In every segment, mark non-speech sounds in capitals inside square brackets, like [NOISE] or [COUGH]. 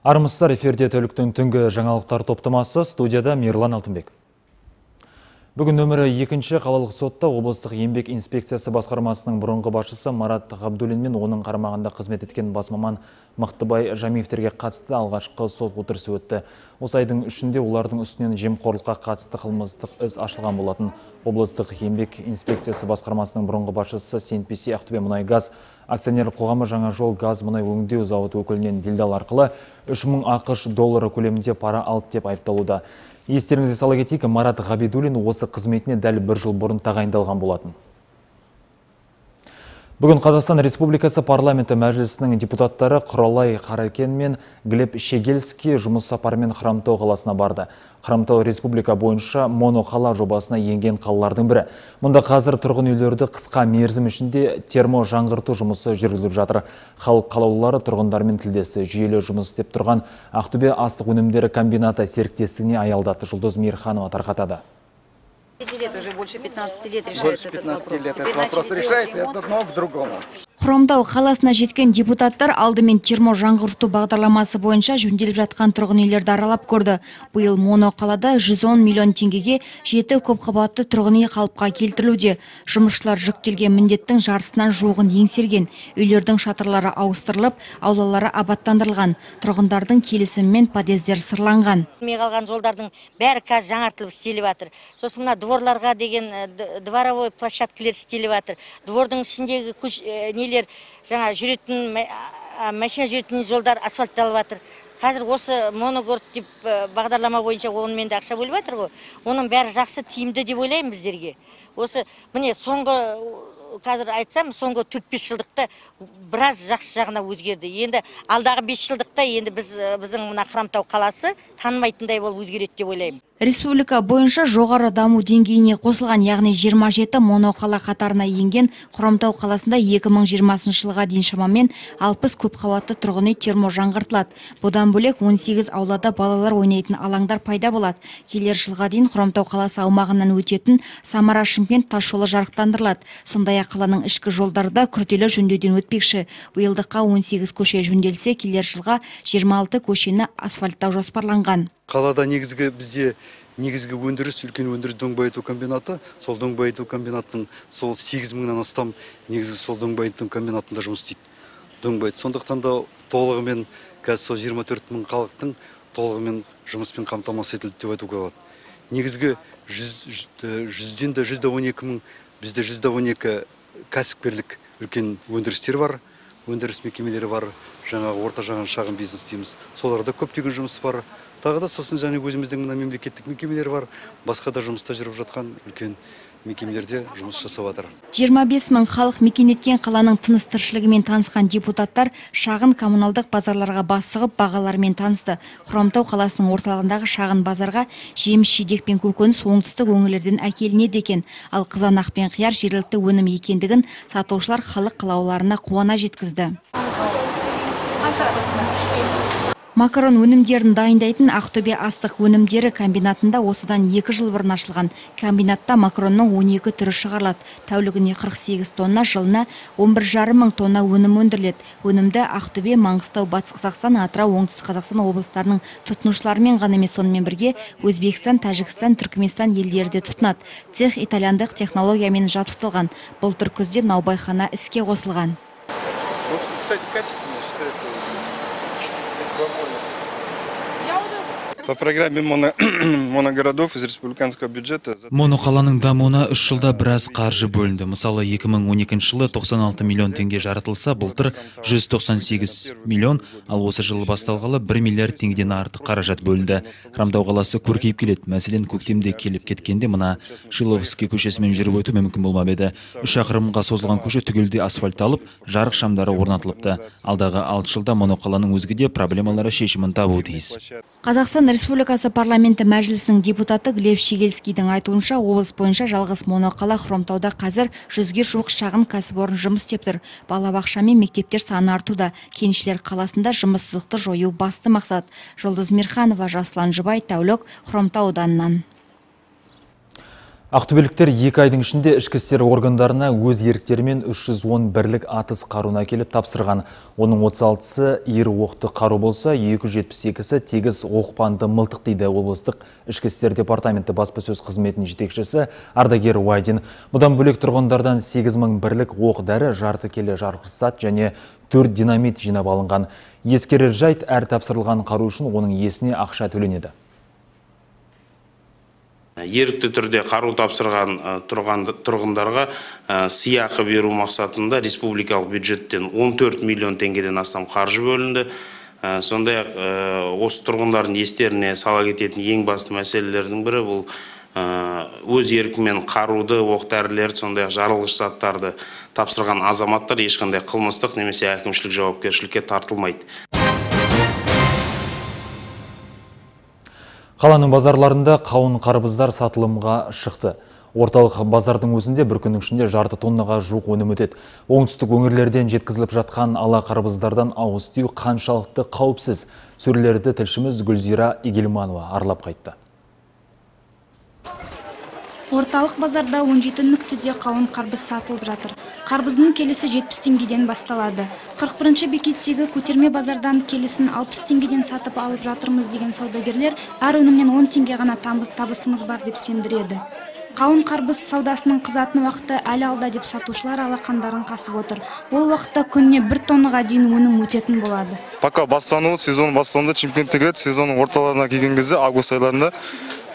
Армысыздар эфирде тәуліктің түнгі жаңалықтар топтамасы студияда Мирлан Алтынбек. Бүгін нөмірі екінші қалалық сотта облыстық еңбек инспекциясы басқармасының бұрынғы басшысы Марат Ғабдулин мен оның қарамағында қызмет еткен бас маман Мықтыбай Жамиевтерге қатысты алғашқы сот отырысы өтті. Осы айдың үшінде олардың үстінен жемқорлыққа қатысты қылмыстық іс ашылған болатын. Облыстық еңбек инспекциясы басқармасының бұрынғы басшысы Сенпесе Ақтөбе мұнай газ акционерлік қоғамы жаңа жол газ мұнай өңдеу зауыты өкілінен делдал арқылы 3000 ақш доллары көлемінде пара алды деп айыпталуда. Естеріңізге сала кетейік, Марат Ғабидулин осы қызметіне дәл бір жыл бұрын тағайындалған болатын. Бүгін Қазақстан Республикасы парламенті мәжілісінің депутаттары Құралай Қаракен мен Глеб Шегельский жұмыс сапарымен Храмтау қаласына барды. Храмтау республика бойынша моноқала жобасына енген қалалардың бірі. Мұнда қазір тұрғын үйлерді қысқа мерзім ішінде термо жаңғырту жұмысы жүргізіп жатыр. Халық қалаулылары тұрғындармен тілдесті. Жүйелі жұмыс істеп тұрған Ақтөбе астық өнімдері комбинаты серіктестігіне. Жұлдыз Мейірханова тарқатады лет, уже больше 15 лет решается Больше 15 лет этот вопрос решается от одного к другому. Хромтау қаласына жеткен депутаттар алдымен термо жаңғырту бағдарламасы бойынша жөнделіп жатқан тұрғын үйлерді аралап көрді. Биыл моноқалада 110 миллион теңгеге жеті көпқабатты тұрғын үй қалыпқа келтірілуде. Жұмысшылар жүктелген міндеттің жартысынан жуығын еңсерген. Үйлердің шатырлары ауыстырылып аулалары абаттандырылған. Тұрғындардың келісімімен подъездер сырланған. Қалған жолдардың бәрі қазір жаңартылып істеліп жатыр. Сосын мына дворларға деген дворовой площадкілер істеліп жатыр. Двордың ішіндегі нелер жаңа жүретін машина жүретін жолдар асфальтталып жатыр. Қазір осы моногород деп бағдарлама бойынша онымен де ақша бөліп жатыр ғой. Оның бәрі жақсы тиімді деп ойлаймын біздерге. Осы міне соңғы қазір айтсам соңғы төрт бес жылдықта біраз жақсы жағына өзгерді. Енді алдағы бес жылдықта енді біз біздің мына хромтау қаласы танымайтындай болып өзгереді деп ойлаймын республика бойынша жоғары даму деңгейіне қосылған яғни 27 моноқала қатарына енген хромтау қаласында 2020 жылға дейін шамамен 60 көпқабатты тұрғын үй термо жаңғыртылады. Бұдан бөлек 18 аулада балалар ойнайтын алаңдар пайда болады. Келер жылға дейін хромтау қаласы аумағынан өтетін самара шымкент тасжолы жарықтандырылады. Сондай сондай қаланың ішкі жолдары да күрделі жөндеуден өтпекші. Биылдыққа 18 көше жөнделсе келер жылға 26 көшені асфальттау жоспарланған. Қалада негізгі бізде негізгі өндіріс үлкен өндіріс дөң байыту комбинаты. Сол дөң байыту комбинатының сол сегіз мыңнан астам негізгі сол дөң байыту комбинатында жұмыс істейді. Дөң сондықтан да толығымен қазір сол жиырма төрт мың халықтың толығымен жұмыспен қамтамасыз етілді деп айтуға болады. Негізгі жүзден де жүз он екі мың бізде жүз он екі кәсіпкерлік үлкен өндірістер бар өндіріс мекемелері бар жаңағы орта жаңа шағын бизнес дейміз. Соларда көптеген жұмыс бар. Тағы да сосын және өзіміздің мына мемлекеттік мекемелер бар. Басқа да жұмыста жүріп жатқан үлкен мекемелерде жұмыс жасап жатыр. 25 мың халық мекен еткен қаланың тыныс тіршілігімен танысқан депутаттар шағын коммуналдық базарларға бас сұғып бағаларымен танысты. Хромтау қаласының орталығындағы шағын базарға жеміс жидек пен көкөніс оңтүстік өңірлерден әкелінеді екен. Ал қызанақ пен қияр жергілікті өнім екендігін сатушылар халық қалауларына қуана жеткізді. Макарон өнімдерін дайындайтын ақтөбе астық өнімдері комбинатында осыдан екі жыл бұрын ашылған. Комбинатта макаронның 12 түрі шығарылады. Тәулігіне 48 тонна жылына 11 жарым мың тонна өнім өндіріледі. Өнімді ақтөбе маңғыстау батыс қазақстан атырау оңтүстік қазақстан облыстарының тұтынушыларымен ғана емес сонымен бірге өзбекстан тәжікстан түркіменстан елдері де тұтынады. Цех итальяндық технологиямен жабдықталған. Былтыр күзде наубайхана іске қосылған. Кстати качественно считается По программе моно, [CLEARS THROAT] моногородов из республиканского бюджета. Моноқаланың дамуына үш жылда біраз қаржы бөлінді. Мысалы 2012 жылы 96 миллион теңге жаратылса, былтыр 198 миллион, ал осы жылы басталғалы 1 миллиард теңгеден артық қаражат бөлінді. Храмтау қаласы көркейіп келеді. Мәселен, көктемде келіп кеткенде мына Шиловский көшесімен жүріп өту мүмкін болмап еді. Үш шақырымға созылған көше түгелде асфальтталып, жарық шамдары орнатылыпты. Алдағы 6 жылда моноқаланың өзге де проблемалары шешімін табуы тиіс. Қазақстан республикасы парламенті мәжілісінің депутаты глеб щегельскийдің айтуынша облыс бойынша жалғыз моноқала хромтауда қазір жүзге жуық шағын кәсіпорын жұмыс істеп тұр. Балабақша мен мектептер саны артуда. Кеншілер қаласында жұмыссыздықты жою басты мақсат. Жұлдыз мирханова жасұлан жұбай тәулік хромтау ауданынан. Ақтөбеліктер екі айдың ішінде ішкі істер органдарына өз еріктерімен 310 бірлік атыс қаруына келіп тапсырған. Оның 36-сы ер оқты қару болса, 272-сі тегіс оқпанды мылтық дейді облыстық ішкі істер департаменті баспасөз қызметінің жетекшісі Ардагер Уайдин. Бұдан бөлек тұрғындардан 8000 бірлік оқ дәрі, жарты келі жарқырсат және 4 динамит жинап алынған. Ескерер жайт әр тапсырылған қару үшін оның есіне ақша төленеді. Ерікті түрде қару тапсырған ә, тұрған тұрғындарға ә, сыйақы беру мақсатында республикалық бюджеттен 14 миллион теңгеден астам қаржы бөлінді. Ә, сондай ақ осы тұрғындардың естеріне сала кететін ең басты мәселелердің бірі бұл ә, өз еркімен қаруды оқ дәрілерді сондай ақ жарылғыш заттарды тапсырған азаматтар ешқандай қылмыстық немесе әкімшілік жауапкершілікке тартылмайды. Қаланың базарларында қауын қарбыздар сатылымға шықты. Орталық базардың өзінде бір күннің ішінде жарты тоннаға жуық өнім өтеді. Оңтүстік өңірлерден жеткізіліп жатқан ала қарбыздардан ауыз тию қаншалықты қауіпсіз. Сөрлерді тілшіміз Гүлзира Игелманова аралап қайтты. Орталық базарда 17 нүктеде қауын қарбыз сатылып жатыр. Қарбыздың келесі 70 теңгеден басталады. 41 бекеттегі көтерме базардан келесін 60 теңгеден сатып алып жатырмыз деген саудагерлер әр өнімнен 10 теңге ғана табысымыз бар деп сендіреді. Қауын қарбыз саудасының қызатын уақыты әлі алда деп сатушылар алақандарын қасып отыр. Ол уақытта күніне бір тоннаға дейін өнім өтетін болады. Пока бастануы сезон бастауында чемпионат келеді сезонның орталарына келген кезде август айларында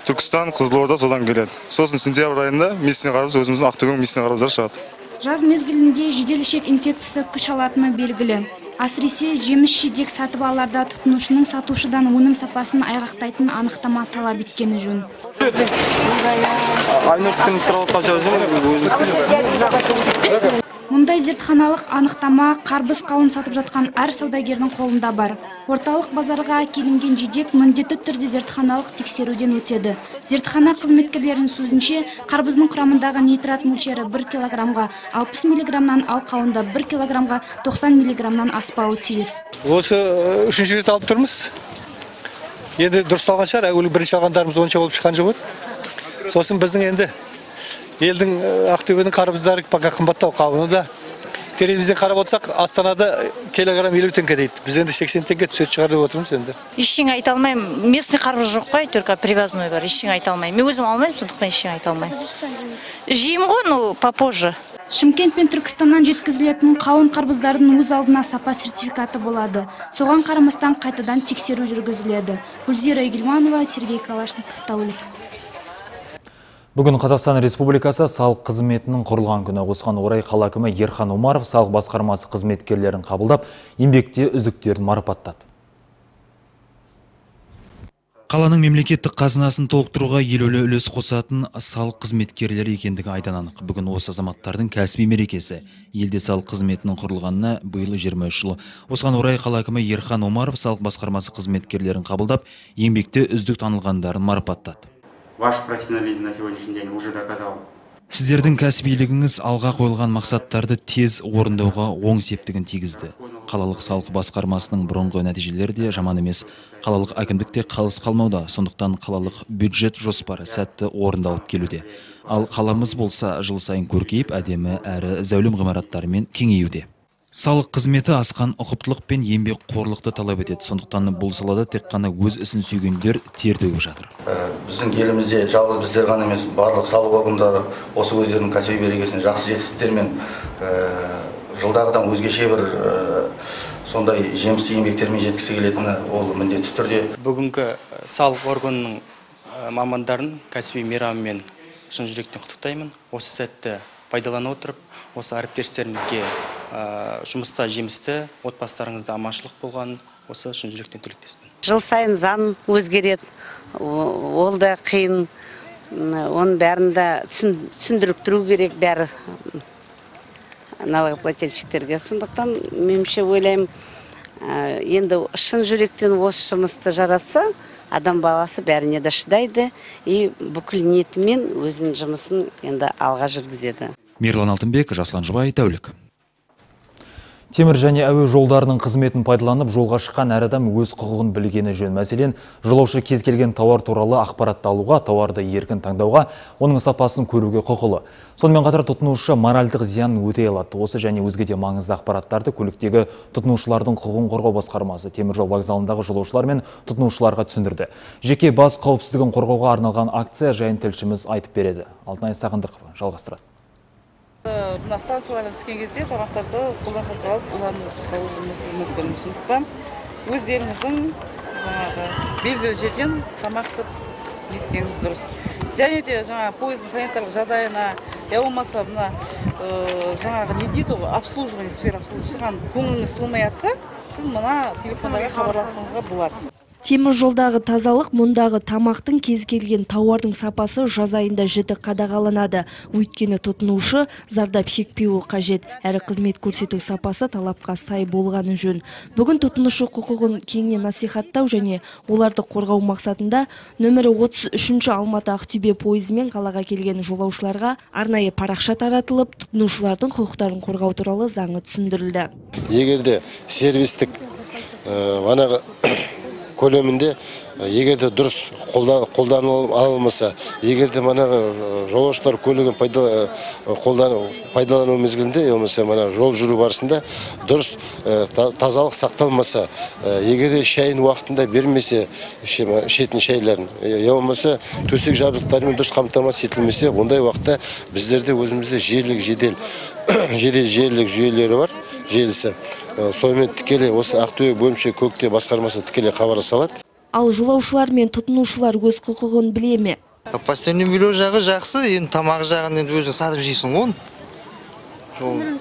түркістан қызылорда содан келеді. Сосын сентябрь айында местный қарбыз өзіміздің ақтөбенің местный қарбыздары шығады. Жаз мезгілінде жедел ішек инфекциясы күш алатыны белгілі. Әсіресе жеміс жидек сатып аларда тұтынушының сатушыдан өнім сапасын айғақтайтын анықтама талап еткені жөн. Мұндай зертханалық анықтама қарбыз қауын сатып жатқан әр саудагердің қолында бар. Орталық базарға әкелінген жидек міндетті түрде зертханалық тексеруден өтеді. Зертхана қызметкерлерінің сөзінше қарбыздың құрамындағы нитрат мөлшері 1 килограммға 60 миллиграммнан ал қауында 1 килограммға 90 миллиграммнан аспауы тиіс. Осы үшінші рет алып тұрмыз. Енді дұрысталған шығар әуелі бірінші алғандарымыз онша болып шыққан жоқ сосын біздің енді елдің ақтөбенің қарбыздары пока қымбаттау қауыны да. Телевизорден қарап отырсақ астанада килограмм елу теңге дейді. Біз енді сексен теңге түсетін шығар деп отырмыз енді. Ештеңе айта алмаймын. Местный қарбыз жоқ қой только привозной бар. Ештеңе айта алмаймын. Мен өзім алмаймын сондықтан ештеңе айта алмаймын. Жеймін ғой ну попозже. Шымкент пен түркістаннан жеткізілетін қауын қарбыздардың өз алдына сапа сертификаты болады. Соған қарамастан қайтадан тексеру жүргізіледі. Гүлзира игильманова сергей калашников тәулік Бүгін Қазақстан Республикасы салық қызметінің құрылған күні осыған орай қала әкімі Ерхан Омаров салық басқармасы қызметкерлерін қабылдап, еңбекте үздіктерін марапаттады. Қаланың мемлекеттік қазынасын толықтыруға елеулі үлес қосатын салық қызметкерлері екендігі айдан анық. Бүгін осы азаматтардың кәсіби мерекесі. Елде салық қызметінің құрылғанына биыл 23 жыл. Осыған орай қала әкімі Ерхан Омаров салық басқармасы қызметкерлерін қабылдап, еңбекте үздік танылғандарын марапаттады. Ваш профессионализм на сегодняшний день уже доказал. Сіздердің кәсібилігіңіз алға қойылған мақсаттарды тез орындауға оң септігін тигізді. Қалалық салық басқармасының бұрынғы нәтижелері де жаман емес. Қалалық әкімдікте қалыс қалмауда, сондықтан қалалық бюджет жоспары сәтті орындалып келуде. Ал қаламыз болса жыл сайын көркейіп, әдемі әрі зәулім ғимараттарымен кеңеюде. Салық қызметі асқан ұқыптылық пен еңбек қорлықты талап етеді. Сондықтан бұл салада тек қана өз ісін сүйгендер тер төгіп жатыр. Біздің елімізде жалғыз біздер ғана емес, барлық салық органдары осы өздерінің кәсіби берекесін жақсы жетістіктермен жылдағыдан өзгеше бір сондай жемісті еңбектермен жеткісі келетіні ол міндетті түрде. Бүгінгі салық органының мамандарын кәсіби мейрамымен шын жүректен құттықтаймын. Осы сәтті пайдалана отырып, осы әріптестерімізге жұмыста жемісті отбасыларыңызда аманшылық болғанын осы шын жүректен тілектеспін. Жыл сайын заң өзгереді. Ол да қиын. Оның бәрін де түсіндіріп керек бәрі. Налогоплательщиктерге. Сондықтан меніңше ойлаймын енді шын жүректен осы жұмысты жаратса адам баласы бәріне де шыдайды и бүкіл ниетімен өзінің жұмысын енді алға жүргізеді. Мирлан Алтынбек, Жаслан Жұбай, Тәулік. Темір және әуе жолдарының қызметін пайдаланып, жолға шыққан әр адам өз құқығын білгені жөн. Мәселен, жолаушы кез келген тауар туралы ақпаратты алуға, тауарды еркін таңдауға, оның сапасын көруге құқылы. Сонымен қатар тұтынушы моральдық зиянын өтей алады. Осы және өзге де маңызды ақпараттарды көліктегі тұтынушылардың құқығын қорғау басқармасы темір жол вокзалындағы жолаушылар мен тұтынушыларға түсіндірді. Жеке бас қауіпсіздігін қорғауға арналған акция жайын тілшіміз айтып береді. Алтынай Сағындықова жалғастырады. Мына станцияларға түскен кезде тамақтарды қолдан сатып алып қауымымыз мүмкін сондықтан өздеріңіздің жаңағы белгілі жерден тамақ ішіп неткеніңіз дұрыс және де жаңа поездың санитарлық жағдайына я болмаса мына жаңағы не дейді ғой обслуживание сфера соған көңіліңіз толмай жатса сіз мына телефондарға хабарласуыңызға болады темір жолдағы тазалық мұндағы тамақтың кез келген тауардың сапасы жаз айында жіті қадағаланады. Өйткені тұтынушы зардап шекпеуі қажет. Әрі қызмет көрсету сапасы талапқа сай болғаны жөн. Бүгін тұтынушы құқығын кеңінен насихаттау және оларды қорғау мақсатында нөмірі 33 алматы ақтөбе пойызымен қалаға келген жолаушыларға арнайы парақша таратылып тұтынушылардың құқықтарын қорғау туралы заңы түсіндірілді. Егерде сервистік манағы көлемінде егерде дұрыс қолданылып алынбаса егерде манағы жолаушылар көлігін пайдалану мезгілінде болмаса мана жол жүру барысында дұрыс тазалық сақталмаса егерде шайын уақытында бермесе ішетін шайларын я болмаса төсек жабдықтарымен дұрыс қамтамасыз етілмесе ондай уақытта біздерде өзімізде желілік жедел [COUGHS] жедел желілік жүйелері бар желісі сонымен тікелей осы ақтөбе бөлімше көкте басқармасы тікелей хабарласа алады. Ал жолаушылар мен тұтынушылар өз құқығын біле ме? Постельный белье жағы жақсы енді тамақ жағын енді өзің сатып жейсің ғой оны.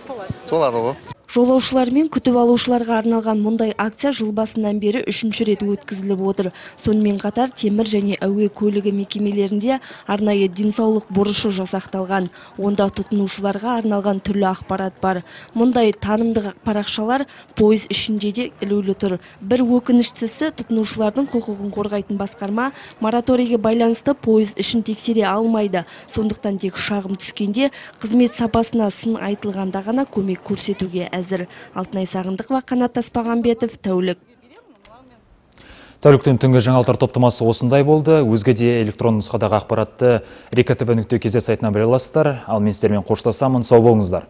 Толады ғой. Жолаушылар мен күтіп алушыларға арналған мұндай акция жыл басынан бері үшінші рет өткізіліп отыр. Сонымен қатар темір және әуе көлігі мекемелерінде арнайы денсаулық бұрышы жасақталған. Онда тұтынушыларға арналған түрлі ақпарат бар. Мұндай танымдық парақшалар пойыз ішінде де ілулі тұр. Бір өкініштісі тұтынушылардың құқығын қорғайтын басқарма мораторийге байланысты пойыз ішін тексере алмайды. Сондықтан тек шағым түскенде қызмет сапасына сын айтылғанда ғана көмек көрсетуге әзір алтынай сағындықова қанат таспағанбетов тәулік Тәуліктің түнгі жаңалықтар топтамасы осындай болды. Өзге де электрон нұсқадағы ақпаратты рекатв нүкте кз сайтынан біле аласыздар. Ал мен сіздермен қоштасамын. Сау болыңыздар.